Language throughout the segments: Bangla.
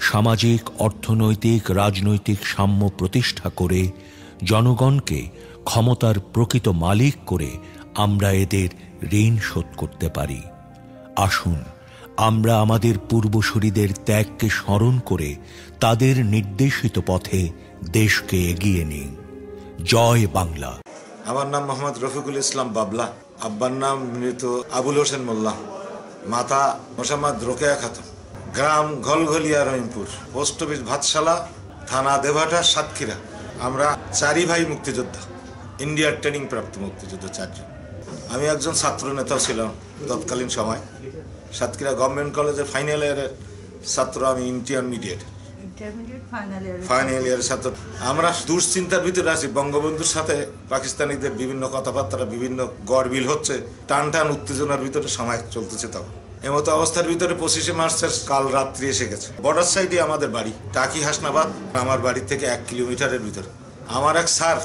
সামাজিক, অর্থনৈতিক, রাজনৈতিক সাম্য প্রতিষ্ঠা করে জনগণকে ক্ষমতার প্রকৃত মালিক করে আমরা এদের ঋণ শোধ করতে পারি। আসুন, আমরা আমাদের পূর্বসূরীদের ত্যাগকে স্মরণ করে তাদের নির্দেশিত পথে দেশকে এগিয়ে নিই। জয় বাংলা। আমার নাম মোহাম্মদ রফিকুল ইসলাম বাবলা। আব্বার নাম মৃত আবুল হোসেন মোল্লা। মাতা মোসাম্মদ রোকেয়া খাতুন। গ্রাম ঘলঘলিয়া রহিমপুর পোস্ট অফিস ভাতশালা থানা দেভাটা সাতক্ষীরা। আমরা চারি ভাই মুক্তিযোদ্ধা ইন্ডিয়ার ট্রেনিং প্রাপ্ত মুক্তিযোদ্ধা চারজন। আমি একজন ছাত্র নেতাও ছিলাম তৎকালীন সময়। সাতক্ষীরা গভর্নমেন্ট কলেজের ফাইনাল ইয়ারের ছাত্র আমি ইন্টারমিডিয়েট। ফাইনাল ইয়ারের ছাত্র। আমরা দুশ্চিন্তার ভিতরে আছি। বঙ্গবন্ধুর সাথে পাকিস্তানিদের বিভিন্ন কথাবার্তা বিভিন্ন গড়বিল হচ্ছে। টান টান উত্তেজনার ভিতরে সময় চলতেছে তখন। এমতো অবস্থার ভিতরে পঁচিশে মার্চের কাল রাত্রি এসে গেছে। বর্ডার সাইডে আমাদের বাড়ি, টাকি হাসনাবাদ। আমার বাড়ি থেকে এক কিলোমিটারের ভিতরে। আমার এক স্যার,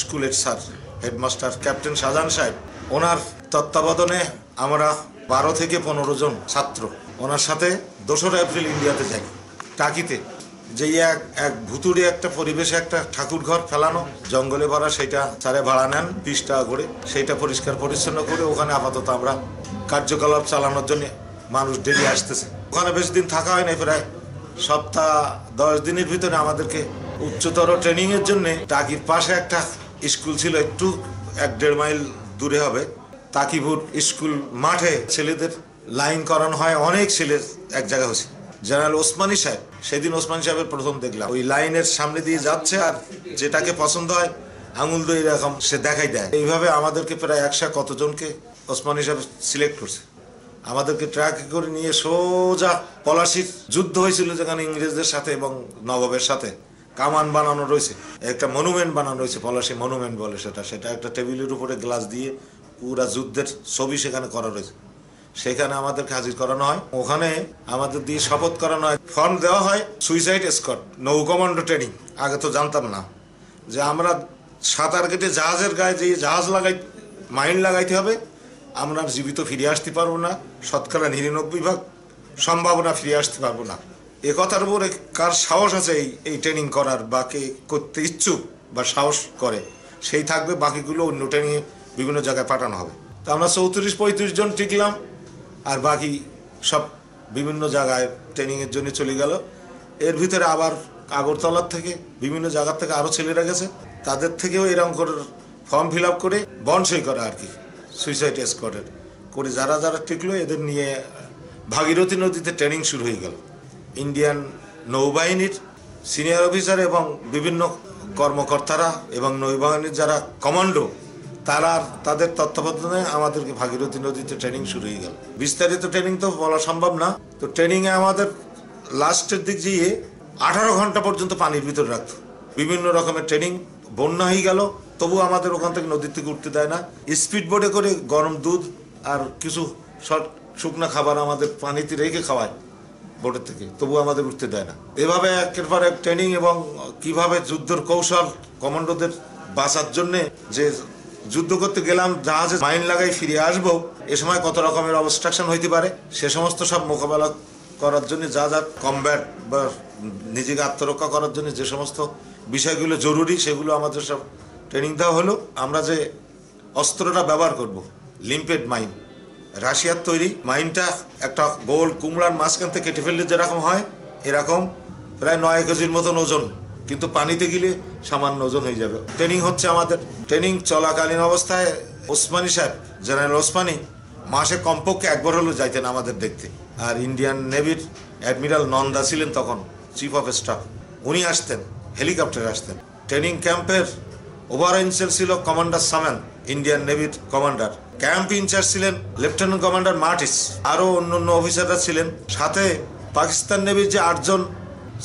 স্কুলের স্যার, হেডমাস্টার ক্যাপ্টেন শাহজাহান সাহেব, ওনার তত্ত্বাবধানে আমরা বারো থেকে পনেরো জন ছাত্র। ওনার সাথে দোসরা এপ্রিল ইন্ডিয়াতে যাই টাকিতে যে এক এক ভুতুড়ে একটা পরিবেশে একটা ঠাকুর ঘর ফেলানো, জঙ্গলে ভরা সেটা চারে ভাড়া নেন, বিশ টাকা করে। সেইটা পরিষ্কার পরিচ্ছন্ন করে ওখানে আপাতত আমরা কার্যকলাপ চালানোর জন্য মানুষ ডেলি আসতেছে। ওখানে বেশি দিন থাকা হয় না প্রায়। সপ্তাহ, দশ দিনের ভিতরে আমাদেরকে উচ্চতর ট্রেনিং এর জন্য টাকির পাশে একটা স্কুল ছিল, একটু এক দেড় মাইল দূরে হবে। তাকিপুর স্কুল মাঠে ছেলেদের লাইন করানো হয়, অনেক ছেলের এক জায়গায় হয়েছে। জেনারেল ওসমানী সাহেব, সেদিন ওসমানী সাহেবের প্রথম দেখলাম। ওই লাইনের সামনে দিয়ে যাচ্ছে আর যেটাকে পছন্দ হয়, আঙুল দই এরকম সে দেখাই দেয়। এইভাবে আমাদেরকে প্রায় একশো কতজনকে ওসমানী সাহেব সিলেক্ট করছে। আমাদেরকে ট্রাকে করে নিয়ে সোজা পলাশির যুদ্ধ হয়েছিল যেখানে ইংরেজদের সাথে এবং নবাবের সাথে। কামান বানানো রয়েছে, একটা মনুমেন্ট বানানো রয়েছে, পলাশি মনুমেন্ট বলে সেটা। সেটা একটা টেবিলের উপরে গ্লাস দিয়ে পুরা যুদ্ধের ছবি সেখানে করা রয়েছে। সেখানে আমাদেরকে হাজির করানো হয়। ওখানে আমাদের দিয়ে শপথ করানো হয়। ফর্ম দেওয়া হয় সুইসাইড স্কট নৌ কমান্ডো ট্রেনিং। আগে তো জানতাম না যে আমরা সাঁতার কেটে জাহাজের গায়ে যে জাহাজ লাগাই মাইন্ড লাগাইতে হবে, আমরা জীবিত ফিরে আসতে পারব না। শতকরা নিরানব্বই ভাগ সম্ভাবনা ফিরে আসতে পারব না। এ কথার উপরে কার সাহস আছে এই এই ট্রেনিং করার বা কে করতে ইচ্ছুক বা সাহস করে, সেই থাকবে বাকিগুলো অন্য ট্রেনিংয়ে বিভিন্ন জায়গায় পাঠানো হবে। তো আমরা চৌত্রিশ পঁয়ত্রিশ জন টিকলাম। আর বাকি সব বিভিন্ন জায়গায় ট্রেনিংয়ের জন্য চলে গেল। এর ভিতরে আবার আগরতলার থেকে বিভিন্ন জায়গার থেকে আরও ছেলেরা গেছে। তাদের থেকেও এরকম করে ফর্ম ফিল আপ করে বনসই করা আর কি সুইসাইড স্কোয়াডের করে যারা যারা টিকলো, এদের নিয়ে ভাগীরথী নদীতে ট্রেনিং শুরু হয়ে গেল। ইন্ডিয়ান নৌবাহিনীর সিনিয়র অফিসার এবং বিভিন্ন কর্মকর্তারা এবং নৌবাহিনীর যারা কমান্ডো তারা তাদের তত্ত্বাবধানে আমাদেরকে ভাগীরথী নদীতে ট্রেনিং শুরু হয়ে গেল। বিস্তারিত ট্রেনিং তো বলা সম্ভব না। তো ট্রেনিংয়ে আমাদের লাস্টের দিক দিয়ে আঠারো ঘণ্টা পর্যন্ত পানির ভিতর রাখত। বিভিন্ন রকমের ট্রেনিং বন্যা হয়ে গেল তবু আমাদের ওখান থেকে নদীর থেকে উঠতে দেয় না। স্পিড বোটে করে গরম দুধ আর কিছু শর্ট শুকনা খাবার আমাদের পানিতে রেখে খাওয়ায় বোর্ডের থেকে তবু আমাদের উঠতে দেয় না। এভাবে একের পর এক ট্রেনিং এবং কীভাবে যুদ্ধের কৌশল কমান্ডোদের বাঁচার জন্যে যে যুদ্ধ করতে গেলাম, জাহাজে মাইন লাগাই ফিরে আসব, এ সময় কত রকমের অবস্ট্রাকশন হইতে পারে? সে সমস্ত সব মোকাবেলা করার জন্য যা যা কমব্যাট বা নিজেকে আত্মরক্ষা করার জন্য যে সমস্ত বিষয়গুলো জরুরি, সেগুলো আমাদের সব ট্রেনিং দেওয়া হলো। আমরা যে অস্ত্রটা ব্যবহার করব লিম্পেড মাইন রাশিয়ার তৈরি মাইনটা একটা গোল কুমড়ার মাঝখান থেকে কেটে ফেললে যেরকম হয়, এরকম প্রায় নয় কেজির মতন ওজন কিন্তু পানিতে গেলে সামান্য ওজন হয়ে যাবে। ট্রেনিং হচ্ছে আমাদের। ট্রেনিং চলাকালীন অবস্থায় ওসমানী সাহেব, জেনারেল ওসমানী, মাসে কমপক্ষে একবার হলেও যাইতেন আমাদের দেখতে। আর ইন্ডিয়ান নেভির অ্যাডমিরাল নন্দা ছিলেন তখন চিফ অফ স্টাফ উনি আসতেন, হেলিকপ্টারে আসতেন। ট্রেনিং ক্যাম্পের ওভার ইনচার্জ ছিল কমান্ডার সামেন ইন্ডিয়ান নেভির কমান্ডার ক্যাম্প ইনচার্জ ছিলেন লেফটেন্যান্ট কমান্ডার মার্টিস আরও অন্য অন্য অফিসাররা ছিলেন। সাথে পাকিস্তান নেভির যে আটজন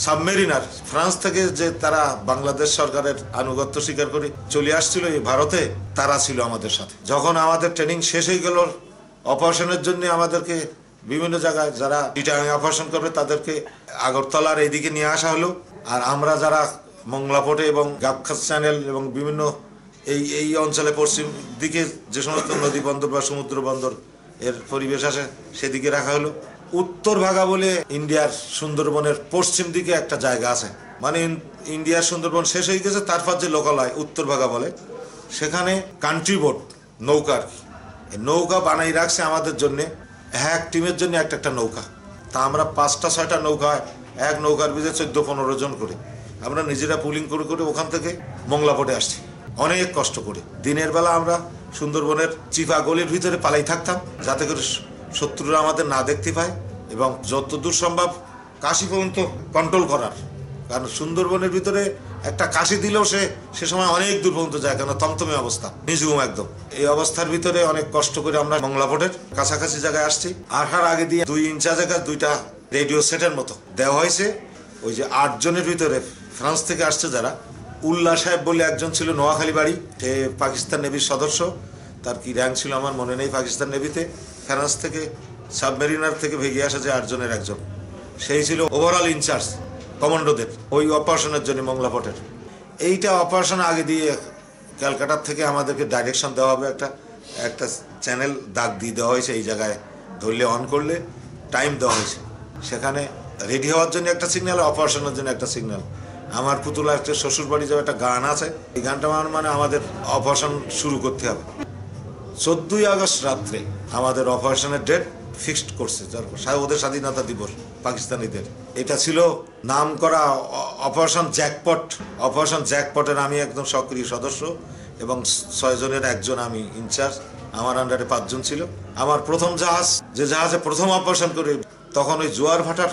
সাবমেরিনার, ফ্রান্স থেকে যে তারা বাংলাদেশ সরকারের আনুগত্য স্বীকার করে চলে আসছিল এই ভারতে, তারা ছিল আমাদের সাথে। যখন আমাদের ট্রেনিং শেষ হয়ে গেল, অপারেশনের জন্য আমাদেরকে বিভিন্ন জায়গায় যারা রিটার্নিং অপারেশন করবে, তাদেরকে আগরতলার এইদিকে নিয়ে আসা হলো। আর আমরা যারা মংলাপটে এবং গাবখাস চ্যানেল এবং বিভিন্ন এই এই অঞ্চলে পশ্চিম দিকে যে সমস্ত নদী বন্দর বা সমুদ্র বন্দর এর পরিবেশ আসে সেদিকে রাখা হলো। উত্তর ভাগা বলে ইন্ডিয়ার সুন্দরবনের পশ্চিম দিকে একটা জায়গা আছে। মানে ইন্ডিয়ার সুন্দরবন শেষ হয়ে গেছে, তারপর যে লোকালয়, উত্তর ভাগা বলে সেখানে কান্ট্রি বোট নৌকা আর কি। নৌকা বানাই রাখছে আমাদের জন্যে, এক টিমের জন্য একটা একটা নৌকা। তা আমরা পাঁচটা, ছয়টা নৌকা, এক নৌকার ভিতরে চোদ্দ, পনেরো জন করে, আমরা নিজেরা পুলিং করে করে ওখান থেকে মংলাপটে আসছি। অনেক কষ্ট করে। দিনের বেলা আমরা সুন্দরবনের চিপা গলির ভিতরে পালাই থাকতাম, যাতে করে শত্রুরা আমাদের না দেখতে পায় এবং যতদূর সম্ভব কাশি পর্যন্ত কন্ট্রোল করার। কারণ সুন্দরবনের ভিতরে একটা কাশি দিলেও সে সে সময় অনেক দূর পর্যন্ত যায় কেন থমথমে অবস্থা নিজুম একদম। এই অবস্থার ভিতরে অনেক কষ্ট করে আমরা মংলাপটের কাছাকাছি জায়গায় আসছি। আসার আগে দিয়ে দুই ইঞ্চার জায়গায় দুইটা রেডিও সেটের মতো দেওয়া হয়েছে। ওই যে আটজনের ভিতরে ফ্রান্স থেকে আসছে যারা। উল্লাহ সাহেব বলে একজন ছিল নোয়াখালী বাড়ি সে পাকিস্তান নেভির সদস্য। তার কি র্যাঙ্ক ছিল আমার মনে নেই পাকিস্তান নেভিতে। ফ্রান্স থেকে, সাবমেরিনার থেকে ভেগে আসা যে আটজনের একজন, সেই ছিল ওভারঅল ইনচার্জ কমান্ডোদের, ওই অপারেশনের জন্য মংলাপটের। এইটা অপারেশন আগে দিয়ে ক্যালকাটার থেকে আমাদেরকে ডাইরেকশন দেওয়া হবে একটা একটা চ্যানেল দাগ দিয়ে দেওয়া হয়েছে এই জায়গায়, ধরলে অন করলে টাইম দেওয়া হয়েছে। সেখানে রেডি হওয়ার জন্য একটা সিগন্যাল অপারেশনের জন্য একটা সিগন্যাল আমার পুতুলা একটা শ্বশুর বাড়ি যাবে একটা গান আছে, এই গানটা মানে- মানে আমাদের অপারেশন শুরু করতে হবে। চোদ্দই আগস্ট রাত্রে আমাদের অপারেশনের ডেট ফিক্সড করছে। ওদের স্বাধীনতা দিবস, পাকিস্তানিদের। এটা ছিল নাম করা অপারেশন জ্যাকপট। অপারেশন জ্যাকপটের আমি একদম সক্রিয় সদস্য এবং ছয়জনের একজন আমি ইনচার্জ। আমার আন্ডারে পাঁচজন ছিল। আমার প্রথম জাহাজ, যে জাহাজে প্রথম অপারেশন করি, তখন ওই জোয়ার ভাটার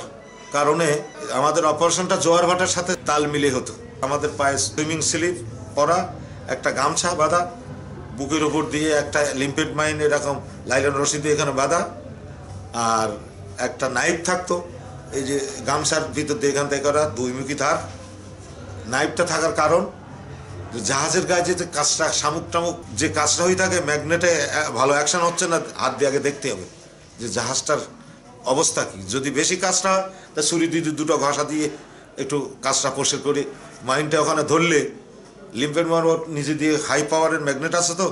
কারণে আমাদের অপারেশনটা জোয়ার ভাটার সাথে তাল মিলে হতো। আমাদের পায়ে সুইমিং স্লিপ পরা, একটা গামছা বাঁধা বুকের ওপর দিয়ে একটা লিম্পেড মাইন এরকম লাইলন রশি দিয়ে এখানে বাঁধা, আর একটা নাইফ থাকতো। এই যে গামছার ভিতর দিয়ে এখান থেকে করা দুইমুখী ধার। নাইফটা থাকার কারণ জাহাজের গায়ে যে কাজটা শামুক টামুক যে কাজটা হয়ে থাকে, ম্যাগনেটে ভালো অ্যাকশন হচ্ছে না, হাত দিয়ে আগে দেখতে হবে যে জাহাজটার অবস্থা কি। যদি বেশি কাজটা হয়, তা ছুরি দিয়ে দুটো ঘষা দিয়ে একটু কাজটা পরিষ্কার করে মাইন্ডটা ওখানে ধরলে লিম্পের মার ওর নিজে দিয়ে হাই পাওয়ারের ম্যাগনেট আছে তো,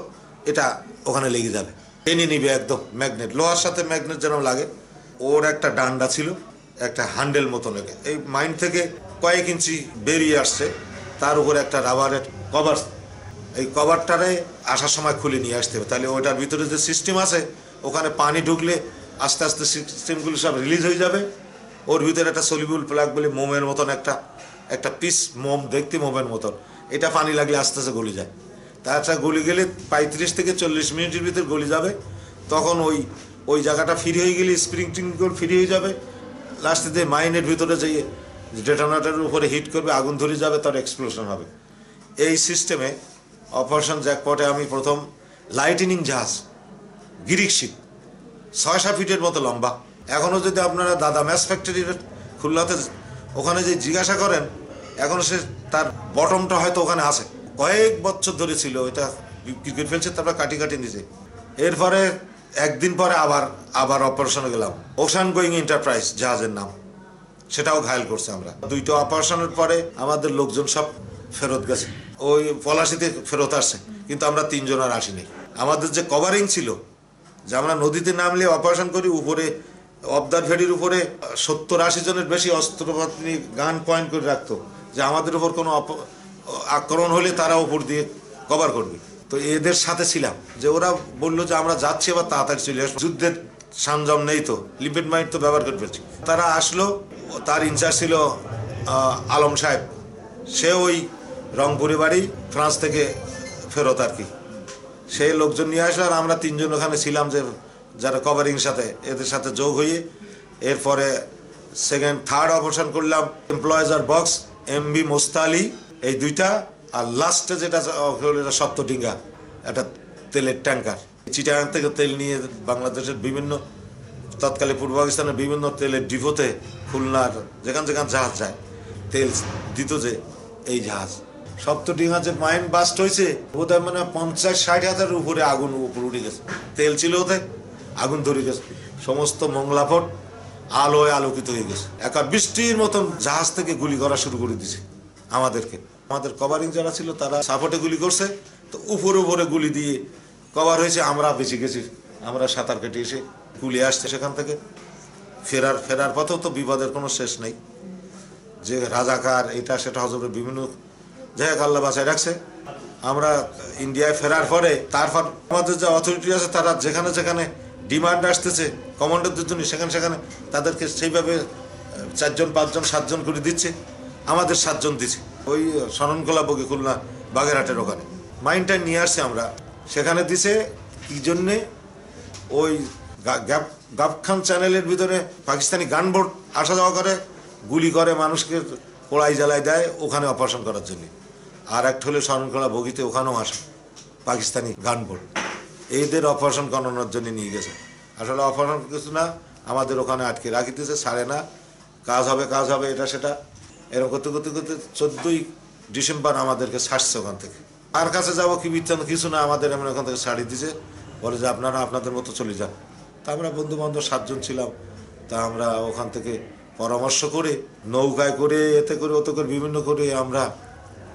এটা ওখানে লেগে যাবে। টেনে নিবে একদম ম্যাগনেট লোহার সাথে ম্যাগনেট যেন লাগে। ওর একটা ডান্ডা ছিল, একটা হ্যান্ডেল মতো লেগে। এই মাইন্ড থেকে কয়েক ইঞ্চি বেরিয়ে আসছে, তার উপরে একটা রাবারের কভার এই কভারটারে আসার সময় খুলে নিয়ে আসতে হবে। তাহলে ওইটার ভিতরে যে সিস্টেম আছে, ওখানে পানি ঢুকলে আস্তে আস্তে সিস্টেমগুলো সব রিলিজ হয়ে যাবে। ওর ভিতরে একটা সলিবুল প্লাগ বলে মোমের মতন একটা একটা পিস মোম, দেখতে মোমের মতন। এটা পানি লাগলে আস্তে আস্তে গলে যায়। তাছাড়া গলি গেলে পঁয়ত্রিশ থেকে চল্লিশ মিনিটের ভিতর গলি যাবে। তখন ওই ওই জায়গাটা ফ্রি হয়ে গেলে স্প্রিং করে ফ্রি হয়ে যাবে। লাস্টে দিয়ে মাইনের ভিতরে যেয়ে ডেটোনেটারের উপরে হিট করবে, আগুন ধরে যাবে, তার এক্সপ্লোশন হবে। এই সিস্টেমে অপারেশন জ্যাকপটে আমি প্রথম লাইটিনিং জাহাজ গিরিক শিপ ছয়শা ফিটের মতো লম্বা। এখনও যদি আপনারা দাদা ম্যাচ ফ্যাক্টরির খুলনাতে ওখানে যে জিজ্ঞাসা করেন এখনও সে তার বটমটা হয়তো ওখানে আছে। কয়েক বছর ধরে ছিল, ওইটা ক্রিকেট ফেলছে, তারপর কাটি কাটি নিছে। এরপরে একদিন পরে আবার আবার অপারেশনে গেলাম। ওশান গোয়িং এন্টারপ্রাইজ জাহাজের নাম। সেটাও ঘায়ল করছে আমরা। দুইটা অপারেশনের পরে আমাদের লোকজন সব ফেরত গেছে। ওই পলাশিতে ফেরত আসছে, কিন্তু আমরা তিনজন আর আসিনি। আমাদের যে কভারিং ছিল, যে আমরা নদীতে নামলে অপারেশন করি, উপরে অবদার ভেড়ির উপরে সত্তর আশি জনের বেশি অস্ত্রপাতি গান পয়েন্ট করে রাখতো। যে আমাদের উপর কোনো আক্রমণ হলে তারা উপর দিয়ে কভার করবে। তো এদের সাথে ছিলাম। যে ওরা বলল যে আমরা যাচ্ছি, এবার তাড়াতাড়ি চলে আসব যুদ্ধের সরঞ্জাম নেই তো, লিপিড মাইন্ড তো ব্যবহার করে ফেলছি। তারা আসলো, তার ইনচার্জ ছিল আলম সাহেব। সে ওই রংপুরে বাড়ি, ফ্রান্স থেকে ফেরত আর কি। সেই লোকজন নিয়ে আসলো, আর আমরা তিনজন ওখানে ছিলাম যে যারা কভারিং সাথে, এদের সাথে যোগ হয়ে এরপরে সেকেন্ড থার্ড অপারেশন করলাম। এমপ্লয়েজার বক্স এমবি মোস্তালি, এই দুইটা। আর লাস্টে যেটা হলো এটা সপ্তডিঙ্গা একটা তেলের ট্যাঙ্কার চিটাগাং থেকে তেল নিয়ে বাংলাদেশের বিভিন্ন তৎকালে পূর্ব পাকিস্তানের বিভিন্ন তেলের ডিপোতে, খুলনার যেখান যেখান জাহাজ যায়, তেল দিত যে এই জাহাজ। সপ্তডিঙা যে মাইন বাস্ট হয়েছে, বোধহয় মানে পঞ্চাশ ষাট হাজারের উপরে আগুন উপর উঠে গেছে। তেল ছিল ওতে, আগুন ধরে গেছে। সমস্ত মংলাফট আলোয় আলোকিত হয়ে গেছে। একা বৃষ্টির মতন জাহাজ থেকে গুলি করা শুরু করে দিছে আমাদেরকে। আমাদের কভারিং যারা ছিল তারা সাপোর্টে গুলি করছে। তো উপরে উপরে গুলি দিয়ে কভার হয়েছে। আমরা বেঁচে গেছি। আমরা সাঁতার কেটে এসে গুলি আসছে সেখান থেকে। ফেরার ফেরার পথেও তো বিপদের কোনো শেষ নেই। যে রাজাকার, এটা, সেটা হজরের বিভিন্ন জায়গায় আল্লাহ বাসায় রাখছে। আমরা ইন্ডিয়ায় ফেরার পরে, তারপর আমাদের যে অথরিটি আছে, তারা যেখানে যেখানে ডিমান্ড আসতেছে, কমান্ডারদের জন্য সেখানে সেখানে তাদেরকে সেইভাবে চারজন, পাঁচজন, সাতজন করে দিচ্ছে, আমাদের সাতজন দিচ্ছে। ওই শরণকোলা বগি খুলনা বাগেরহাটের ওখানে। মাইন্ডটা নিয়ে আসছে আমরা। সেখানে দিছে কি জন্যে? ওই গাবখান চ্যানেলের ভিতরে পাকিস্তানি গানবোট আসা যাওয়া করে, গুলি করে মানুষকে পোড়াই জ্বালাই দেয় ওখানে অপারেশন করার জন্য। আর একটা হলে শরণখোলা বগিতে ওখানেও আসে পাকিস্তানি গানবোট এইদের অপারেশন করানোর জন্য নিয়ে গেছে। আসলে অপারেশন কিছু না, আমাদের ওখানে আটকে রাখিতেছে ছাড়ে না। কাজ হবে কাজ হবে, এটা, সেটা। এরকম করতে করতে করতে চোদ্দই ডিসেম্বর আমাদেরকে ছাড়ছে ওখান থেকে। আর কাছে যাব কি বৃত্তান্ত কিছু না, আমাদের এমন ওখান থেকে ছাড়ি দিছে বলে যে আপনারা আপনাদের মতো চলে যান। তা আমরা বন্ধু বান্ধব সাতজন ছিলাম। তা আমরা ওখান থেকে পরামর্শ করে, নৌকায় করে, এতে করে, ওতে করে, বিভিন্ন করে আমরা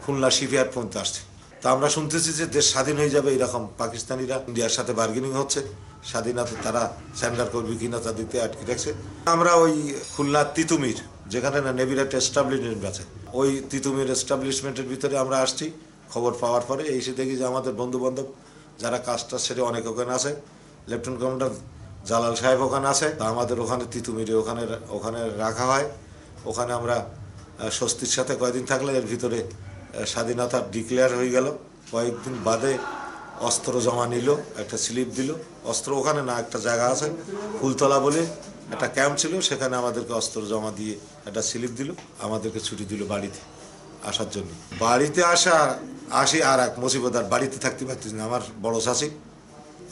খুলনা শিপিয়ার পর্যন্ত আসছি। তা আমরা শুনতেছি যে দেশ স্বাধীন হয়ে যাবে এরকম পাকিস্তানিরা। ইন্ডিয়ার সাথে বার্গেনিং হচ্ছে। স্বাধীনতা তারা স্যান্ডার করবে কিনা তা দিতে আটকে রাখছে। আমরা ওই খুলনা তিতুমির, যেখানে না নেভির একটা এস্টাবলিশমেন্ট আছে, ওই তিতুমির এস্টাবলিশমেন্টের ভিতরে আমরা আসছি। খবর পাওয়ার পরে এসে দেখি যে আমাদের বন্ধু বান্ধব যারা কাজটা সেরে অনেক ওখানে আছে। লেফটেন্যান্ট কমান্ডার জালাল সাহেব ওখানে আছে। তা আমাদের ওখানে, তিতুমিরে ওখানে ওখানে রাখা হয়। ওখানে আমরা স্বস্তির সাথে কয়েকদিন থাকলে এর ভিতরে স্বাধীনতা ডিক্লেয়ার হয়ে গেল। কয়েকদিন বাদে অস্ত্র জমা নিল, একটা স্লিপ দিল। অস্ত্র ওখানে না, একটা জায়গা আছে, ফুলতলা বলে একটা ক্যাম্প ছিল, সেখানে আমাদেরকে অস্ত্র জমা দিয়ে একটা স্লিপ দিল। আমাদেরকে ছুটি দিল বাড়িতে আসার জন্য। বাড়িতে আসা, আসি আর এক মুসিবত, আর বাড়িতে থাকতে পারতেছি না। আমার বড় শাসি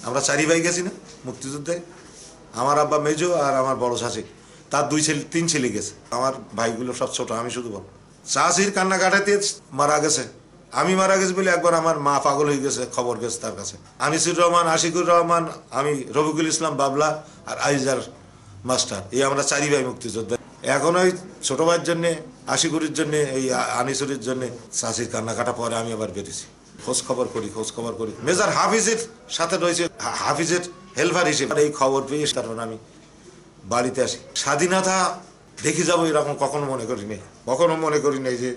আমরা চারি ভাই গেছি না মুক্তিযুদ্ধে। আমার আব্বা মেজো আর আমার বড় শাসি তার দুই ছেলে, তিন ছেলে গেছে। আমার ভাইগুলো সব ছোট, আমি শুধু বল শাসির কান্না কাটাতে মারা গেছে। আমি মারা গেছি বলে একবার আমার মা পাগল হয়ে গেছে, খবর গেছে তার কাছে। আনিসুর রহমান, আশিকুর রহমান, আমি রফিকুল ইসলাম বাবলা আর আইজার মাস্টার, এই আমরা চারি ভাই মুক্তিযোদ্ধা। এখন ওই ছোট ভাইয়ের জন্যে, আশিকুরির জন্যে, এই আনিসুরির জন্যে শাসির কান্না কাটা পরে আমি আবার বেরিয়েছি। খোঁজ খবর করি, খোঁজ খবর করি। মেজর হাফিজের সাথে রয়েছে হাফিজের হেলফার হিসেবে। এই খবর পেয়ে কারণ আমি বাড়িতে আসি। স্বাধীনতা দেখে যাব এরকম কখনো মনে করি নাই। কখনো মনে করি নাই যে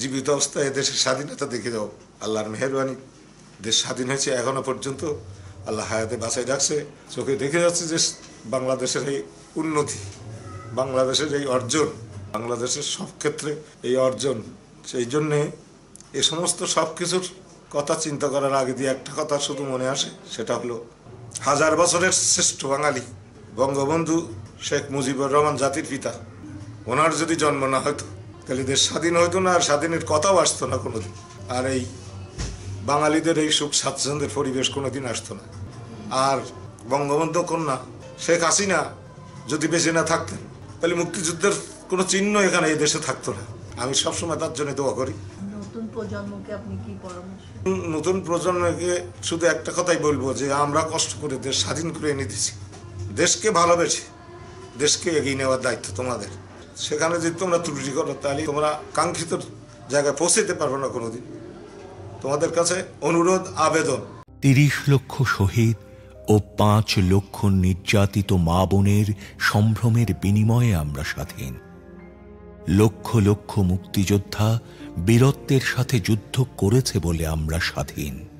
জীবিত অবস্থায় দেশের স্বাধীনতা দেখে যাব। আল্লাহর মেহরবানি। দেশ স্বাধীন হয়েছে, এখনও পর্যন্ত আল্লাহ হায়াতে বাঁচাই রাখছে। চোখে দেখে যাচ্ছে যে বাংলাদেশের এই উন্নতি, বাংলাদেশের এই অর্জন, বাংলাদেশের সব ক্ষেত্রে এই অর্জন। সেই জন্যে এ সমস্ত সব কিছুর কথা চিন্তা করার আগে দিয়ে একটা কথা শুধু মনে আসে, সেটা হলো, হাজার বছরের শ্রেষ্ঠ বাঙালি বঙ্গবন্ধু শেখ মুজিবুর রহমান জাতির পিতা। ওনার যদি জন্ম না হতো তাহলে দেশ স্বাধীন হতো না আর স্বাধীনের কথাও আসতো না কোনোদিন। আর এই বাঙালিদের এই সুখ স্বাচ্ছন্দ্যের পরিবেশ কোনোদিন আসতো না। আর বঙ্গবন্ধু কন্যা শেখ হাসিনা যদি বেঁচে না থাকতেন তাহলে মুক্তিযুদ্ধের কোনো চিহ্ন এখানে এই দেশে থাকতো না। আমি সবসময় তার জন্য দোয়া করি। নতুন প্রজন্মকে শুধু একটা কথাই বলব যে আমরা কষ্ট করে দেশ স্বাধীন করে এনে দিছি দেশকে ভালোবেসে দেশকে এগিয়ে নেওয়ার দায়িত্ব তোমাদের। সেখানে যদি তোমরা ত্রুটি করো, তাহলে তোমরা কাঙ্ক্ষিত জায়গায় পৌঁছতে পারবে না কোনোদিন। তোমাদের কাছে অনুরোধ, আবেদন। তিরিশ লক্ষ শহীদ ও পাঁচ লক্ষ নির্যাতিত মা বোনের সম্ভ্রমের বিনিময়ে আমরা স্বাধীন। লক্ষ লক্ষ মুক্তিযোদ্ধা বীরত্বের সাথে যুদ্ধ করেছে বলে আমরা স্বাধীন।